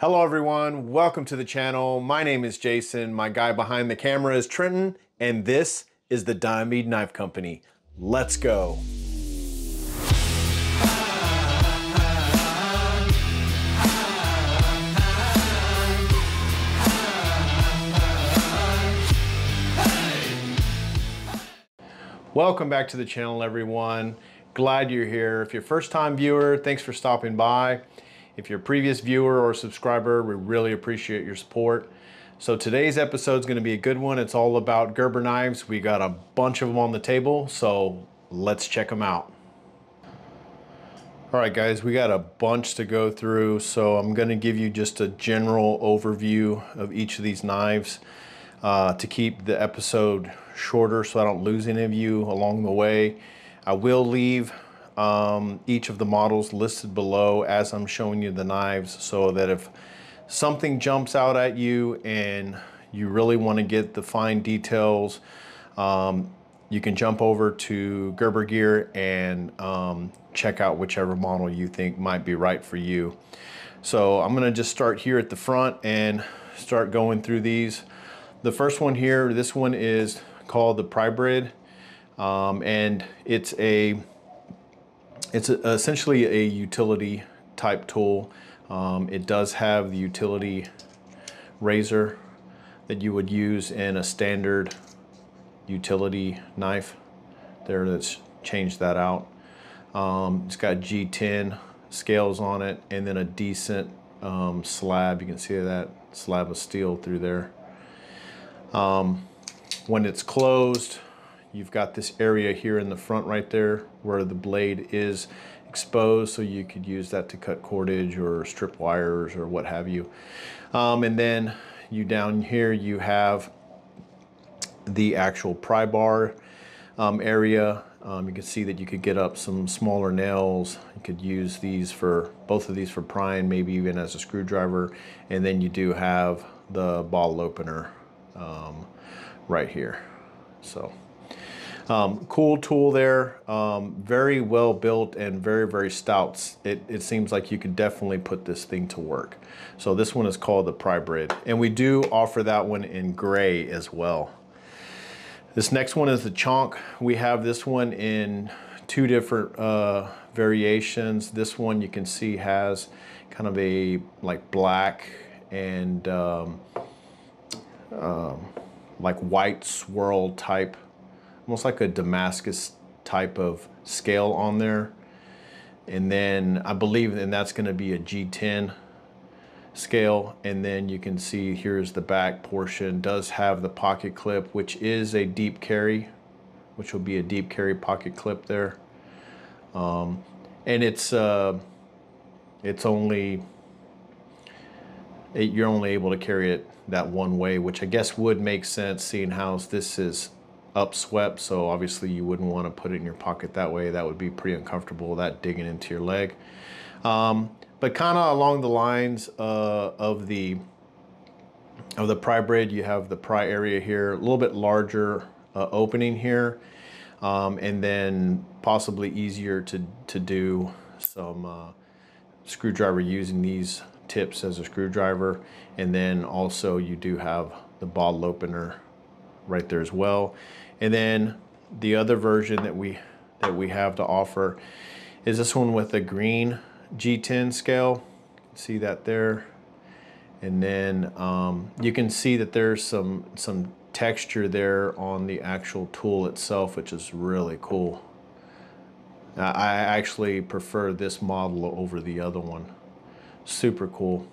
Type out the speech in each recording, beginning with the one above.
Hello everyone, welcome to the channel. My name is Jason, my guy behind the camera is Trenton, and this is the Diomede Knife Company. Let's go. Welcome back to the channel everyone. Glad you're here. If you're a first time viewer, thanks for stopping by. If you're a previous viewer or subscriber, we really appreciate your support. So today's episode is going to be a good one. It's all about Gerber knives. We got a bunch of them on the table, so let's check them out. All right, guys, we got a bunch to go through, so I'm going to give you just a general overview of each of these knives uh, to keep the episode shorter so I don't lose any of you along the way. I will leave um, each of the models listed below as I'm showing you the knives so that if something jumps out at you and you really want to get the fine details, um, you can jump over to Gerber Gear and um, check out whichever model you think might be right for you. So I'm gonna just start here at the front and start going through these. The first one here, this one is called the Prybrid um, and it's a it's essentially a utility type tool. Um, it does have the utility razor that you would use in a standard utility knife. There, let's change that out. Um, it's got G10 scales on it and then a decent um, slab. You can see that slab of steel through there. Um, when it's closed, You've got this area here in the front right there where the blade is exposed so you could use that to cut cordage or strip wires or what have you. Um, and then you down here you have the actual pry bar um, area. Um, you can see that you could get up some smaller nails. You could use these for, both of these for prying, maybe even as a screwdriver. And then you do have the bottle opener um, right here. So um, cool tool there, um, very well built and very, very stout. It, it seems like you could definitely put this thing to work. So this one is called the Prybrid. And we do offer that one in gray as well. This next one is the Chonk. We have this one in two different uh, variations. This one you can see has kind of a like black and um, um, like white swirl type almost like a Damascus type of scale on there. And then I believe and that's gonna be a G10 scale. And then you can see here's the back portion, does have the pocket clip, which is a deep carry, which will be a deep carry pocket clip there. Um, and it's, uh, it's only, it, you're only able to carry it that one way, which I guess would make sense seeing how this is upswept, so obviously you wouldn't want to put it in your pocket that way. That would be pretty uncomfortable, that digging into your leg. Um, but kind of along the lines uh, of the of the Prybrid, you have the pry area here, a little bit larger uh, opening here, um, and then possibly easier to, to do some uh, screwdriver using these tips as a screwdriver. And then also you do have the bottle opener right there as well. And then the other version that we that we have to offer is this one with the green G10 scale. See that there. And then um, you can see that there's some some texture there on the actual tool itself, which is really cool. I actually prefer this model over the other one. Super cool.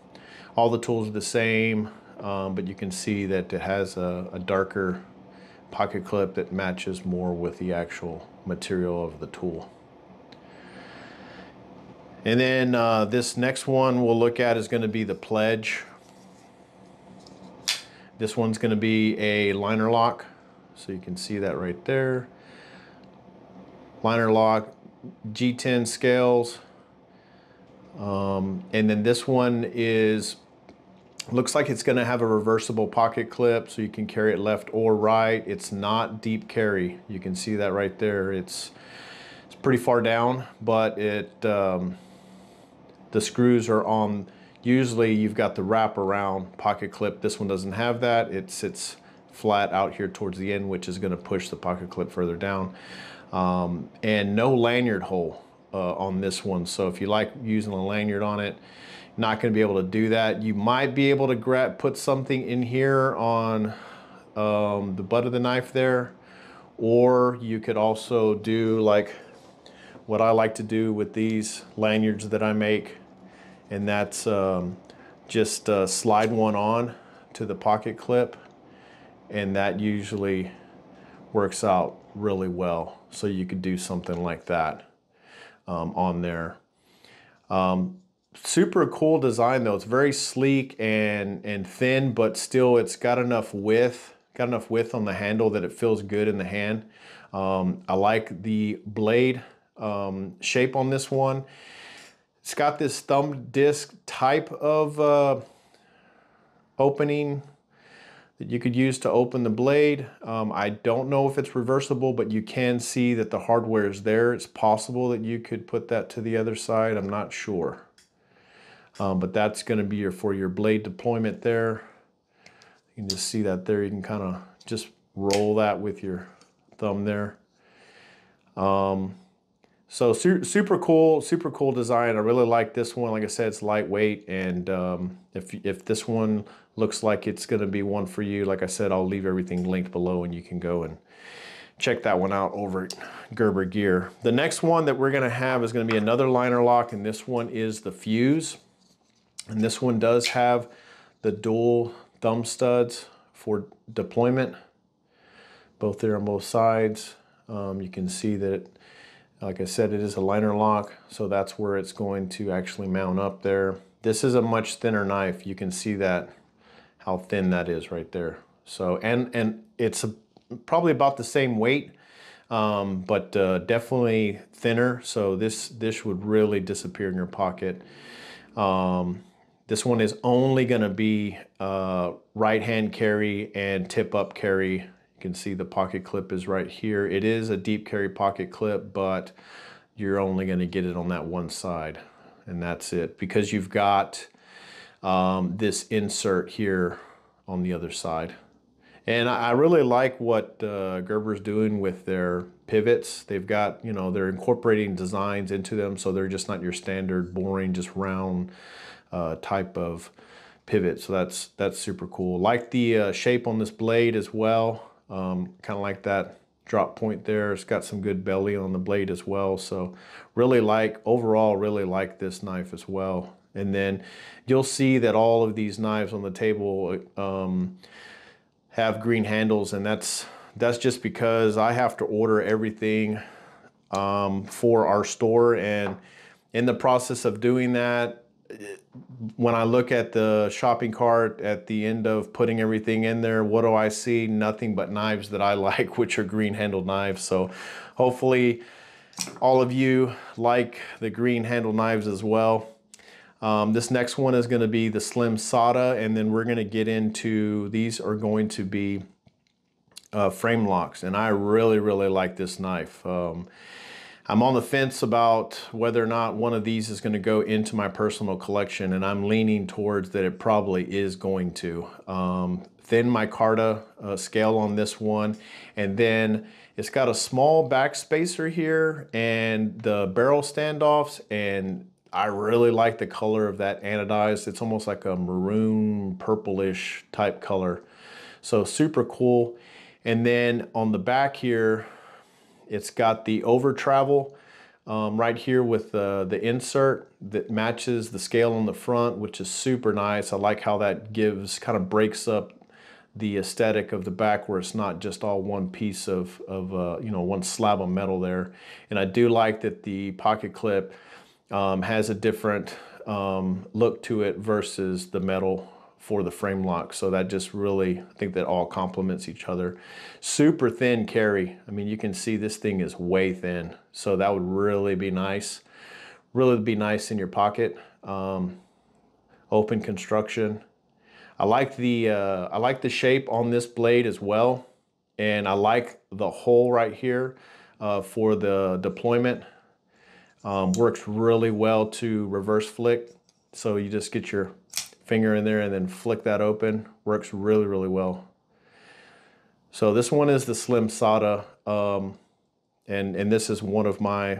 All the tools are the same, um, but you can see that it has a, a darker pocket clip that matches more with the actual material of the tool. And then uh, this next one we'll look at is going to be the Pledge. This one's going to be a liner lock. So you can see that right there. Liner lock, G10 scales. Um, and then this one is Looks like it's going to have a reversible pocket clip so you can carry it left or right. It's not deep carry. You can see that right there. It's it's pretty far down, but it um, the screws are on. usually you've got the wrap around pocket clip. This one doesn't have that. It sits flat out here towards the end, which is gonna push the pocket clip further down. Um, and no lanyard hole uh, on this one. So if you like using a lanyard on it, not gonna be able to do that. You might be able to grab, put something in here on um, the butt of the knife there, or you could also do like what I like to do with these lanyards that I make, and that's um, just uh, slide one on to the pocket clip, and that usually works out really well. So you could do something like that um, on there. Um, super cool design though. It's very sleek and, and thin, but still it's got enough width got enough width on the handle that it feels good in the hand. Um, I like the blade um, shape on this one. It's got this thumb disc type of uh, opening that you could use to open the blade. Um, I don't know if it's reversible, but you can see that the hardware is there. It's possible that you could put that to the other side. I'm not sure. Um, but that's going to be your for your blade deployment there. You can just see that there. You can kind of just roll that with your thumb there. Um, so su super cool, super cool design. I really like this one. Like I said, it's lightweight. And um, if, if this one looks like it's gonna be one for you, like I said, I'll leave everything linked below and you can go and check that one out over at Gerber Gear. The next one that we're gonna have is gonna be another liner lock and this one is the Fuse. And this one does have the dual thumb studs for deployment, both there on both sides. Um, you can see that, like I said, it is a liner lock, so that's where it's going to actually mount up there. This is a much thinner knife. You can see that, how thin that is right there. So, and, and it's a, probably about the same weight, um, but uh, definitely thinner. So this, this would really disappear in your pocket. Um, this one is only going to be uh, right hand carry and tip up carry. You can see the pocket clip is right here. It is a deep carry pocket clip, but you're only going to get it on that one side. And that's it because you've got um, this insert here on the other side. And I really like what uh, Gerber's doing with their pivots. They've got, you know, they're incorporating designs into them so they're just not your standard boring, just round uh, type of pivot. So that's that's super cool. Like the uh, shape on this blade as well. Um, kind of like that drop point there. It's got some good belly on the blade as well. So really like, overall really like this knife as well. And then you'll see that all of these knives on the table um, have green handles and that's that's just because I have to order everything um, for our store and in the process of doing that when I look at the shopping cart at the end of putting everything in there, what do I see? Nothing but knives that I like, which are green handled knives. So hopefully all of you like the green handled knives as well. Um, this next one is gonna be the Slimsada, and then we're gonna get into, these are going to be uh, frame locks, and I really, really like this knife. Um, I'm on the fence about whether or not one of these is going to go into my personal collection, and I'm leaning towards that it probably is going to. Um, thin micarta uh, scale on this one, and then it's got a small back spacer here and the barrel standoffs, and I really like the color of that anodized. It's almost like a maroon purplish type color. So super cool. And then on the back here, it's got the over travel um, right here with the, the insert that matches the scale on the front, which is super nice. I like how that gives, kind of breaks up the aesthetic of the back where it's not just all one piece of, of uh, you know, one slab of metal there. And I do like that the pocket clip um, has a different um, look to it versus the metal for the frame lock. So that just really, I think that all complements each other. Super thin carry. I mean, you can see this thing is way thin. So that would really be nice. Really be nice in your pocket. Um, open construction. I like the uh, I like the shape on this blade as well, and I like the hole right here uh, for the deployment. Um, works really well to reverse flick So you just get your finger in there and then flick that open. Works really, really well. So this one is the Slimsada, um, and, and this is one of my,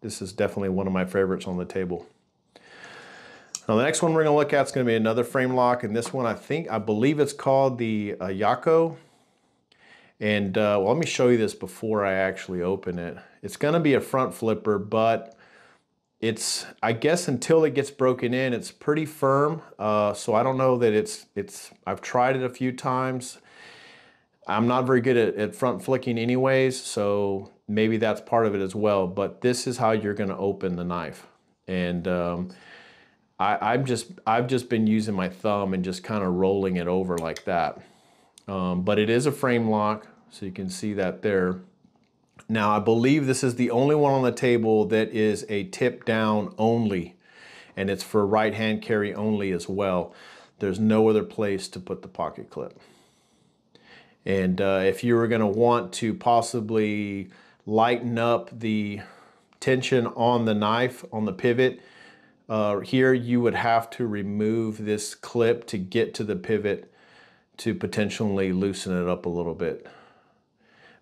this is definitely one of my favorites on the table. Now the next one we're gonna look at is gonna be another frame lock, and this one I think, I believe it's called the uh, Yako. And uh, well, let me show you this before I actually open it. It's gonna be a front flipper, but it's, I guess until it gets broken in, it's pretty firm. Uh, so I don't know that it's, it's, I've tried it a few times. I'm not very good at, at, front flicking anyways, so maybe that's part of it as well. But this is how you're gonna open the knife. And um, I, have just, I've just been using my thumb and just kind of rolling it over like that. Um, but it is a frame lock, so you can see that there. Now, I believe this is the only one on the table that is a tip down only, and it's for right hand carry only as well. There's no other place to put the pocket clip. And uh, if you were gonna want to possibly lighten up the tension on the knife, on the pivot, uh, here you would have to remove this clip to get to the pivot to potentially loosen it up a little bit.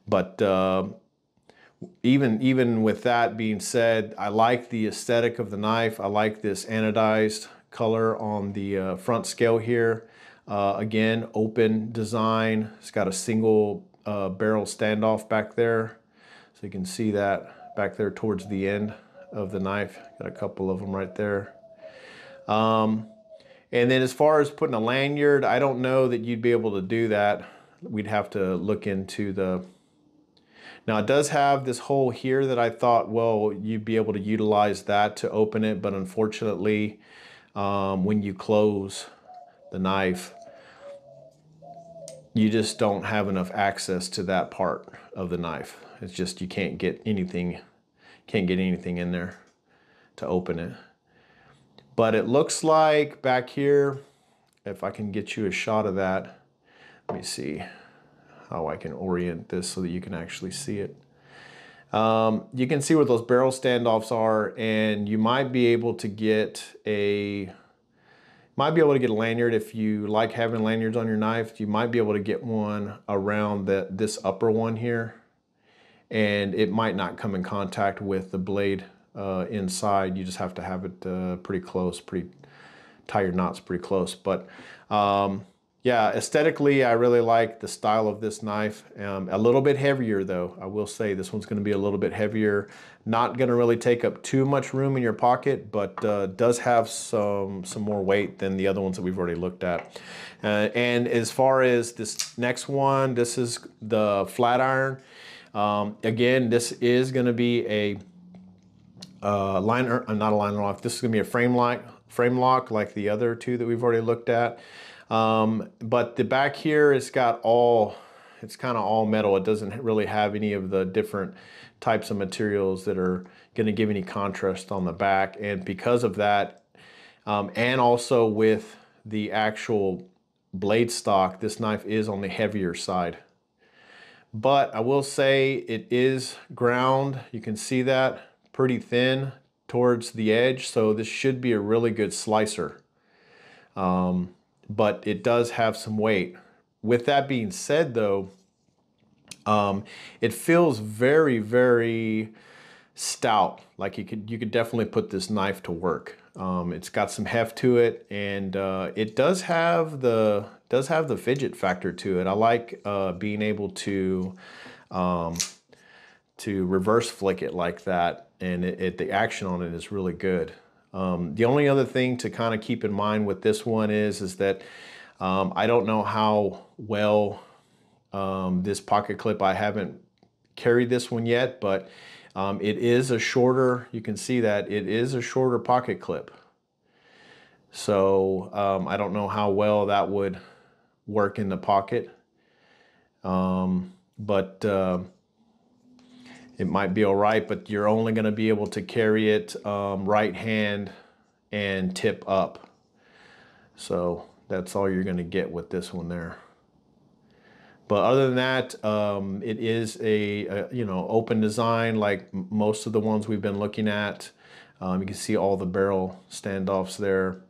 But uh, even even with that being said, I like the aesthetic of the knife. I like this anodized color on the uh, front scale here. Uh, again, open design. It's got a single uh, barrel standoff back there. So you can see that back there towards the end of the knife. Got a couple of them right there. Um, and then as far as putting a lanyard, I don't know that you'd be able to do that. We'd have to look into the now it does have this hole here that I thought, well, you'd be able to utilize that to open it, but unfortunately, um, when you close the knife, you just don't have enough access to that part of the knife. It's just you can't get anything, can't get anything in there to open it. But it looks like back here, if I can get you a shot of that, let me see how I can orient this so that you can actually see it. Um, you can see where those barrel standoffs are and you might be able to get a might be able to get a lanyard if you like having lanyards on your knife. You might be able to get one around the, this upper one here and it might not come in contact with the blade uh, inside. You just have to have it uh, pretty close, pretty tie your knots pretty close. But um, yeah, aesthetically, I really like the style of this knife. Um, a little bit heavier though, I will say this one's gonna be a little bit heavier. Not gonna really take up too much room in your pocket, but uh, does have some, some more weight than the other ones that we've already looked at. Uh, and as far as this next one, this is the Flatiron. Um, again, this is gonna be a uh, liner, uh, not a liner lock, this is gonna be a frame lock, frame lock like the other two that we've already looked at. Um, but the back here, it's got all, it's kind of all metal. It doesn't really have any of the different types of materials that are going to give any contrast on the back. And because of that, um, and also with the actual blade stock, this knife is on the heavier side. But I will say it is ground. You can see that pretty thin towards the edge. So this should be a really good slicer. Um, but it does have some weight. With that being said though, um, it feels very, very stout. Like you could, you could definitely put this knife to work. Um, it's got some heft to it and uh, it does have the, does have the fidget factor to it. I like uh, being able to, um, to reverse flick it like that and it, it, the action on it is really good. Um, the only other thing to kind of keep in mind with this one is, is that um, I don't know how well um, this pocket clip, I haven't carried this one yet, but um, it is a shorter, you can see that it is a shorter pocket clip. So um, I don't know how well that would work in the pocket. Um, but uh, it might be all right, but you're only going to be able to carry it um, right hand and tip up. So that's all you're going to get with this one there. But other than that, um, it is a, a, you know open design like most of the ones we've been looking at. Um, you can see all the barrel standoffs there.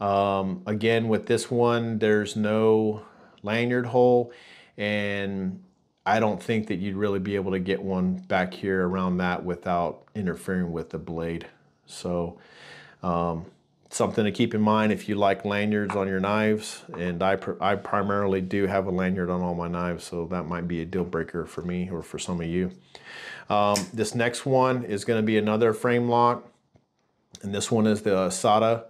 Um, again, with this one, there's no lanyard hole and I don't think that you'd really be able to get one back here around that without interfering with the blade. So um, something to keep in mind if you like lanyards on your knives and I, I primarily do have a lanyard on all my knives so that might be a deal breaker for me or for some of you. Um, this next one is going to be another frame lock and this one is the Asada.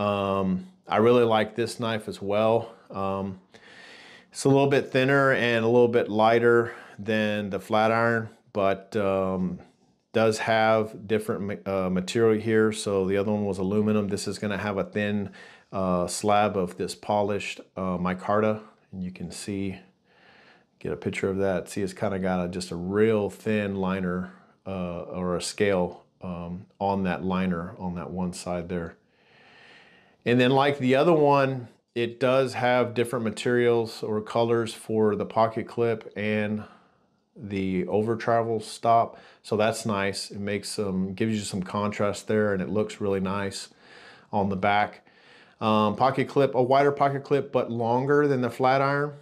Um, I really like this knife as well. Um, it's a little bit thinner and a little bit lighter than the Flatiron, but um, does have different uh, material here. So the other one was aluminum. This is gonna have a thin uh, slab of this polished uh, micarta. And you can see, get a picture of that. See, it's kind of got a, just a real thin liner uh, or a scale um, on that liner on that one side there. And then like the other one, it does have different materials or colors for the pocket clip and the over travel stop. So that's nice. It makes some, gives you some contrast there and it looks really nice on the back. Um, pocket clip, a wider pocket clip, but longer than the Flatiron.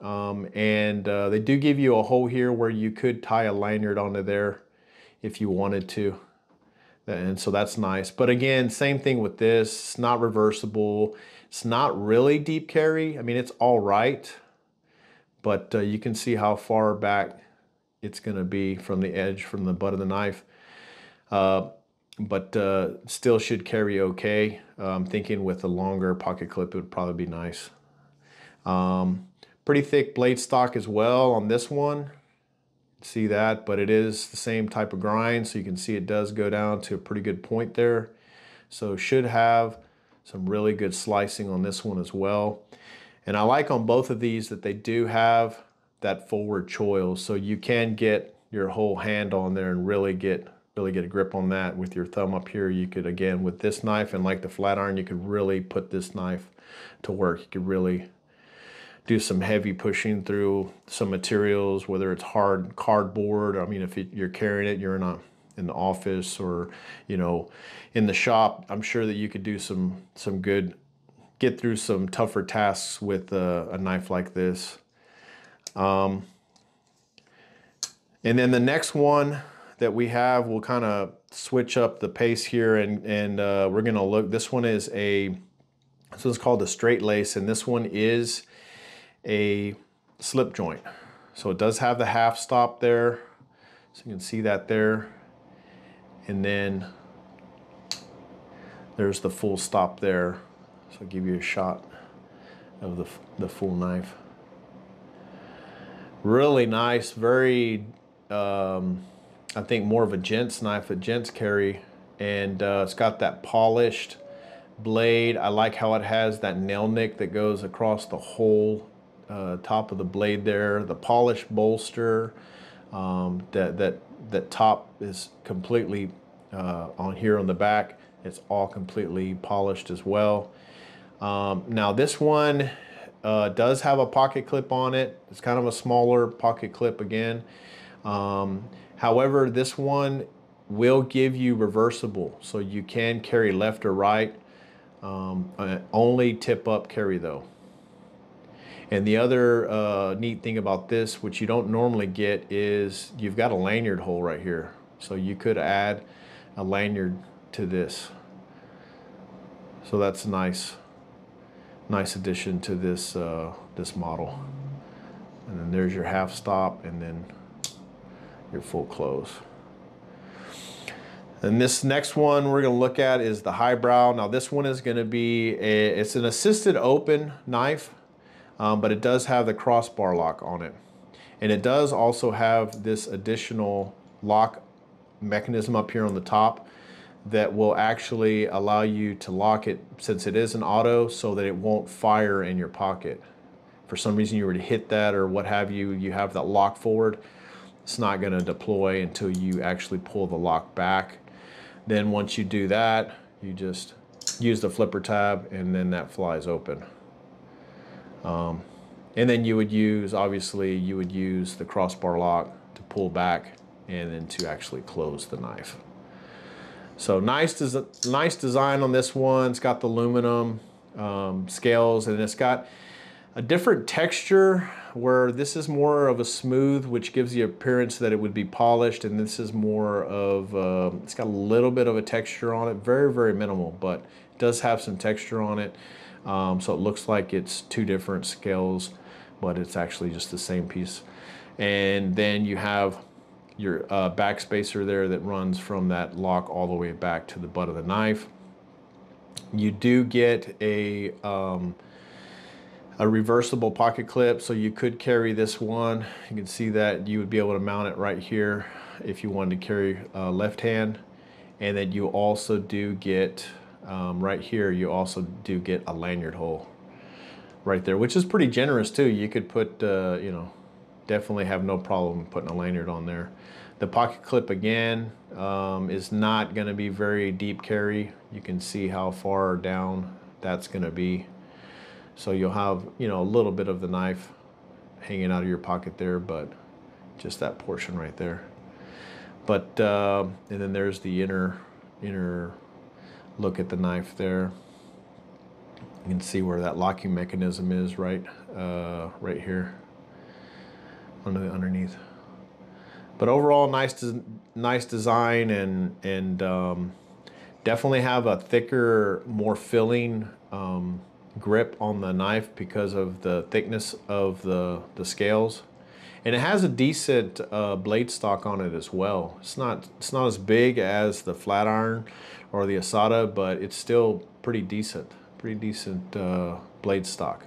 Um, and uh, they do give you a hole here where you could tie a lanyard onto there if you wanted to. And so that's nice. But again, same thing with this. It's not reversible. It's not really deep carry. I mean, it's all right. But uh, you can see how far back it's going to be from the edge, from the butt of the knife. Uh, but uh, still should carry okay. I'm thinking with a longer pocket clip, it would probably be nice. Um, pretty thick blade stock as well on this one. See that, but it is the same type of grind, so you can see it does go down to a pretty good point there. So should have some really good slicing on this one as well. And I like on both of these that they do have that forward choil so you can get your whole hand on there and really get really get a grip on that with your thumb up here you could again with this knife and like the Flatiron you could really put this knife to work you could really do some heavy pushing through some materials whether it's hard cardboard I mean if you're carrying it you're in a in the office or you know in the shop I'm sure that you could do some some good get through some tougher tasks with a, a knife like this um, and then the next one that we have, we'll kind of switch up the pace here and, and uh, we're gonna look, this one is a, this one's called a Straightlace and this one is a slip joint. So it does have the half stop there. So you can see that there. And then there's the full stop there. So I'll give you a shot of the, the full knife really nice, very, um, I think more of a gent's knife, a gent's carry. And uh, it's got that polished blade. I like how it has that nail nick that goes across the whole uh, top of the blade there. The polished bolster, um, that, that, that top is completely uh, on here on the back. It's all completely polished as well. Um, now this one, uh, does have a pocket clip on it. It's kind of a smaller pocket clip again. Um, however, this one will give you reversible, so you can carry left or right. Um, uh, only tip up carry though. And the other uh, neat thing about this, which you don't normally get, is you've got a lanyard hole right here. So you could add a lanyard to this. So that's a nice nice addition to this, uh, this model. And then there's your half stop and then your full close. And this next one we're gonna look at is the highbrow. Now this one is gonna be, a, it's an assisted open knife, um, but it does have the crossbar lock on it. And it does also have this additional lock mechanism up here on the top that will actually allow you to lock it since it is an auto so that it won't fire in your pocket. For some reason you were to hit that or what have you, you have that lock forward, it's not going to deploy until you actually pull the lock back. Then once you do that, you just use the flipper tab and then that flies open. Um, and then you would use, obviously, you would use the crossbar lock to pull back and then to actually close the knife. So nice, des nice design on this one. It's got the aluminum um, scales and it's got a different texture where this is more of a smooth, which gives the appearance that it would be polished, and this is more of, uh, it's got a little bit of a texture on it, very, very minimal, but it does have some texture on it. Um, so it looks like it's two different scales, but it's actually just the same piece. And then you have your uh, back spacer there that runs from that lock all the way back to the butt of the knife. You do get a, um, a reversible pocket clip, so you could carry this one. You can see that you would be able to mount it right here if you wanted to carry uh, left hand. And then you also do get, um, right here, you also do get a lanyard hole right there, which is pretty generous too. You could put, uh, you know, definitely have no problem putting a lanyard on there. The pocket clip again um, is not going to be very deep carry. You can see how far down that's going to be. So you'll have, you know, a little bit of the knife hanging out of your pocket there, but just that portion right there. But, uh, and then there's the inner, inner look at the knife there. You can see where that locking mechanism is right, uh, right here under underneath. But overall, nice, nice design and and um, definitely have a thicker, more filling um, grip on the knife because of the thickness of the the scales. And it has a decent uh, blade stock on it as well. It's not it's not as big as the Flatiron or the Asada, but it's still pretty decent, pretty decent uh, blade stock.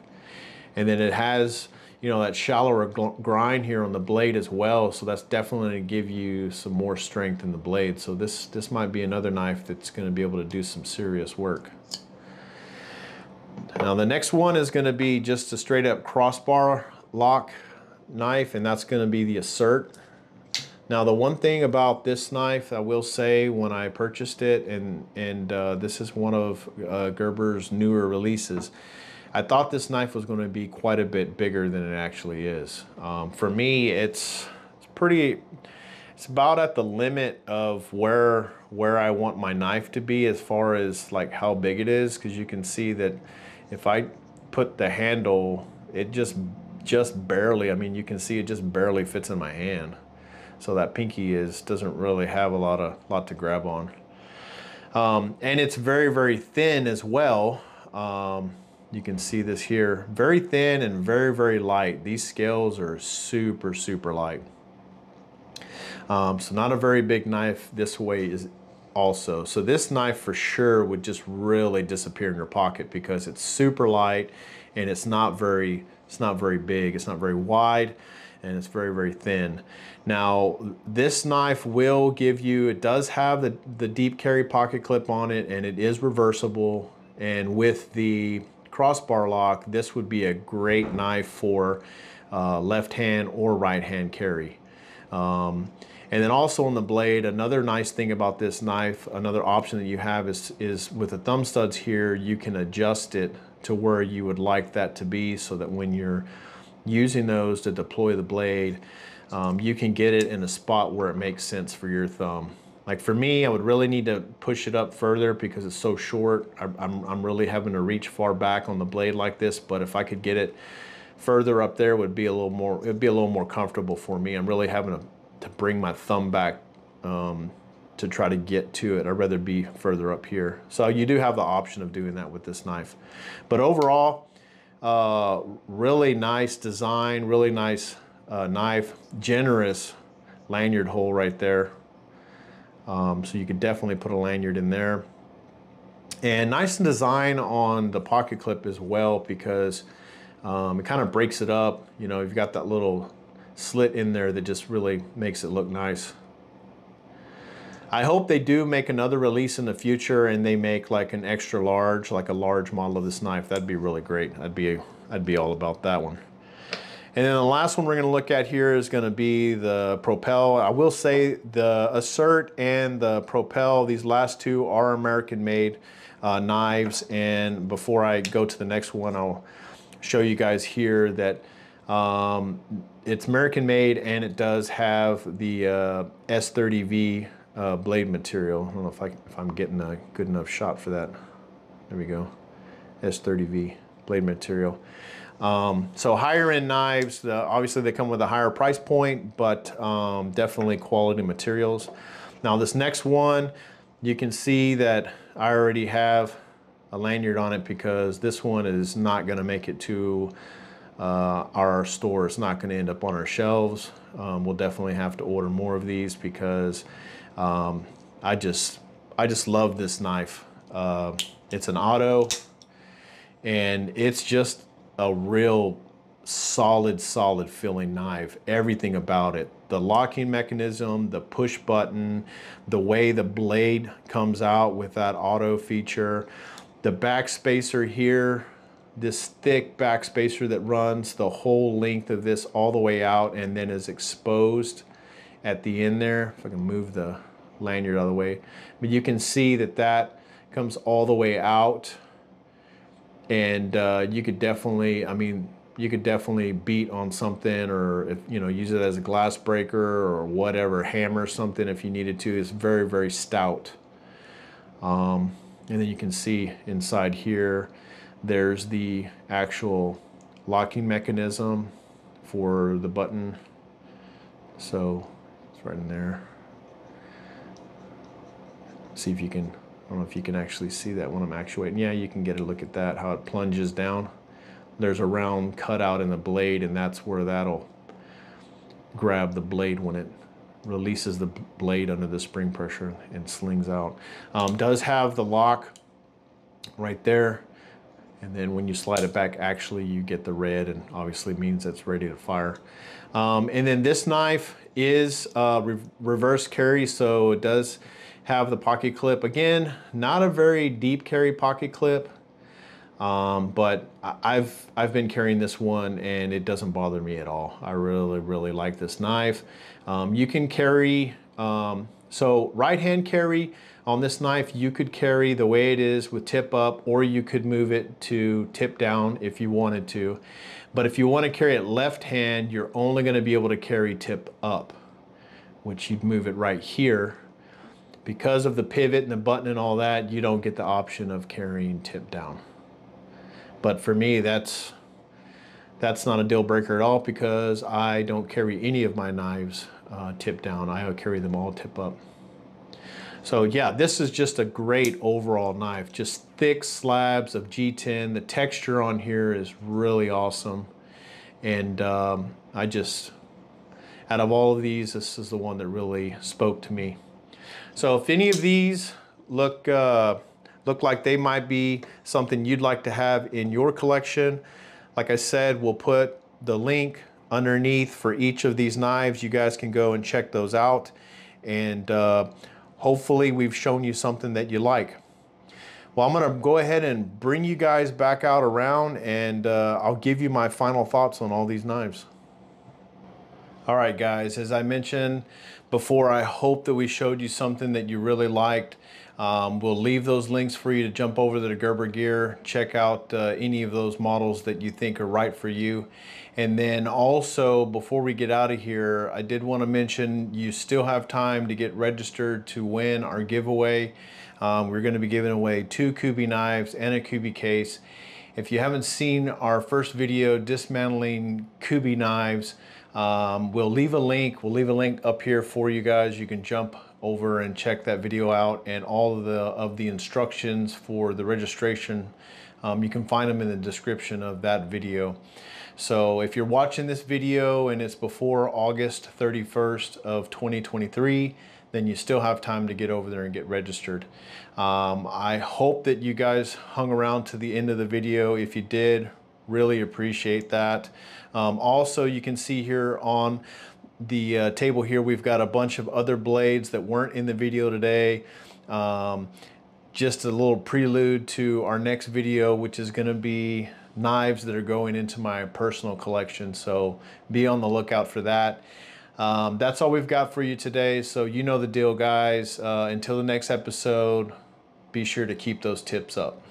And then it has you know, that shallower grind here on the blade as well. So that's definitely to give you some more strength in the blade. So this, this might be another knife that's going to be able to do some serious work. Now the next one is going to be just a straight up crossbar lock knife and that's going to be the Assert. Now the one thing about this knife I will say when I purchased it and, and uh, this is one of uh, Gerber's newer releases I thought this knife was going to be quite a bit bigger than it actually is. Um, for me, it's, it's pretty, it's about at the limit of where, where I want my knife to be as far as like how big it is. Cause you can see that if I put the handle, it just, just barely, I mean, you can see it just barely fits in my hand. So that pinky is, doesn't really have a lot of, lot to grab on. Um, and it's very, very thin as well. Um, you can see this here. Very thin and very, very light. These scales are super, super light. Um, so not a very big knife this way is also. So this knife for sure would just really disappear in your pocket because it's super light and it's not very, it's not very big. It's not very wide and it's very, very thin. Now, this knife will give you, it does have the, the deep carry pocket clip on it and it is reversible. And with the crossbar lock, this would be a great knife for uh, left hand or right hand carry. Um, and then also on the blade, another nice thing about this knife, another option that you have is, is with the thumb studs here, you can adjust it to where you would like that to be so that when you're using those to deploy the blade, um, you can get it in a spot where it makes sense for your thumb. Like for me, I would really need to push it up further because it's so short. I'm, I'm really having to reach far back on the blade like this, but if I could get it further up there would be a little more, it'd be a little more comfortable for me. I'm really having to, to bring my thumb back um, to try to get to it. I'd rather be further up here. So you do have the option of doing that with this knife. But overall, uh, really nice design, really nice uh, knife, generous lanyard hole right there. Um, so you could definitely put a lanyard in there. And nice design on the pocket clip as well because um, it kind of breaks it up. You know, you've got that little slit in there that just really makes it look nice. I hope they do make another release in the future and they make like an extra large, like a large model of this knife. That'd be really great. I'd be, I'd be all about that one. And then the last one we're going to look at here is going to be the Propel. I will say the Assert and the Propel, these last two are American made uh, knives. And before I go to the next one, I'll show you guys here that um, it's American made and it does have the uh, S30V uh, blade material. I don't know if, I, if I'm getting a good enough shot for that. There we go. S30V blade material. Um, so higher end knives, uh, obviously they come with a higher price point, but um, definitely quality materials. Now this next one, you can see that I already have a lanyard on it because this one is not gonna make it to uh, our store. It's not gonna end up on our shelves. Um, we'll definitely have to order more of these because um, I just I just love this knife. Uh, it's an auto and it's just a real solid, solid filling knife. Everything about it. The locking mechanism, the push button, the way the blade comes out with that auto feature, the back spacer here, this thick back spacer that runs the whole length of this all the way out and then is exposed at the end there. If I can move the lanyard out of the way. But you can see that that comes all the way out and uh, you could definitely, I mean, you could definitely beat on something or if you know use it as a glass breaker or whatever hammer something if you needed to it's very very stout um, and then you can see inside here there's the actual locking mechanism for the button so right in there see if you can I don't know if you can actually see that when I'm actuating. Yeah, you can get a look at that, how it plunges down. There's a round cutout in the blade and that's where that'll grab the blade when it releases the blade under the spring pressure and slings out. Um, does have the lock right there. And then when you slide it back, actually you get the red and obviously means it's ready to fire. Um, and then this knife is uh, re reverse carry, so it does have the pocket clip. Again, not a very deep carry pocket clip, um, but I've, I've been carrying this one and it doesn't bother me at all. I really, really like this knife. Um, you can carry, um, so right hand carry on this knife, you could carry the way it is with tip up or you could move it to tip down if you wanted to. But if you want to carry it left hand, you're only going to be able to carry tip up, which you'd move it right here because of the pivot and the button and all that, you don't get the option of carrying tip down. But for me, that's that's not a deal breaker at all because I don't carry any of my knives uh, tip down. I carry them all tip up. So yeah, this is just a great overall knife. Just thick slabs of G10. The texture on here is really awesome. And um, I just, out of all of these, this is the one that really spoke to me. So if any of these look, uh, look like they might be something you'd like to have in your collection, like I said, we'll put the link underneath for each of these knives. You guys can go and check those out. And uh, hopefully we've shown you something that you like. Well, I'm gonna go ahead and bring you guys back out around and uh, I'll give you my final thoughts on all these knives. All right, guys, as I mentioned before, I hope that we showed you something that you really liked. Um, we'll leave those links for you to jump over to the Gerber Gear, check out uh, any of those models that you think are right for you. And then also, before we get out of here, I did want to mention you still have time to get registered to win our giveaway. Um, we're going to be giving away two Kubey knives and a Kubey case. If you haven't seen our first video dismantling Kubey knives, um, we'll leave a link. We'll leave a link up here for you guys. You can jump over and check that video out and all of the of the instructions for the registration. Um, you can find them in the description of that video. So if you're watching this video and it's before August 31st of 2023, then you still have time to get over there and get registered. Um, I hope that you guys hung around to the end of the video. If you did, really appreciate that. Um, also, you can see here on the uh, table here, we've got a bunch of other blades that weren't in the video today. Um, just a little prelude to our next video, which is gonna be knives that are going into my personal collection. So be on the lookout for that. Um, that's all we've got for you today. So you know the deal, guys. Uh, until the next episode, be sure to keep those tips up.